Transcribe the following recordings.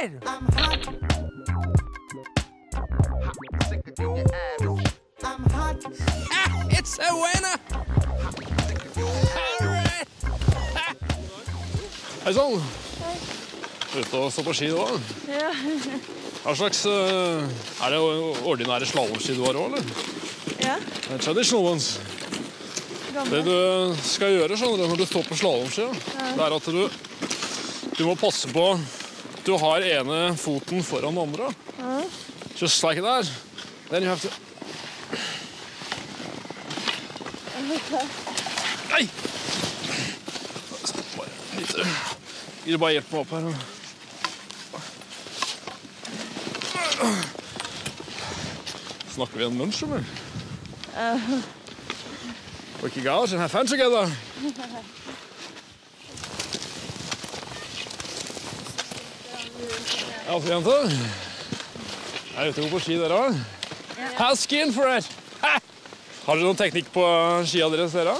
right. Ah, it's a winner. Right. Hei sann. Ute og stå på ski, du òg? Ja. Hva slags eh, Er det ordinære slalåmski du har òg, eller? ja. Traditional ones. Det du skal gjøre skjønner du, når du står på slalåmski, ja, det er at du, du må passe på du har ene foten foran den andre. Just like that. Then you have to Nei! Bare litt Vil du bare hjelpe meg opp her? Snakker vi en munch, eller? Wicked girls and have fun together. Ja, jenta. Er ute og går på ski, dere òg? Have skin for it! Ha! Har dere noen teknikk på skia deres, dere?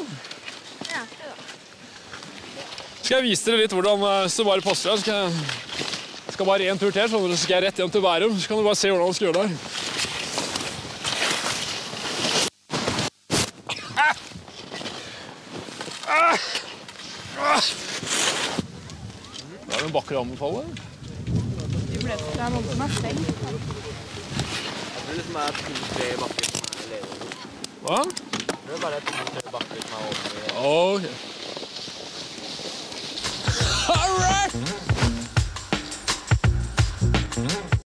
Ja. Skal jeg vise dere litt hvordan eh, Hvis det bare passer her, skal jeg skal bare én tur til, så skal jeg rett hjem til Bærum. Så kan du bare se hvordan man skal gjøre det her. Det er en bakker å anbefale. De fleste er noen som er stengt. Jeg tror liksom det er to-tre bakker som er ledige. Hva? Jeg tror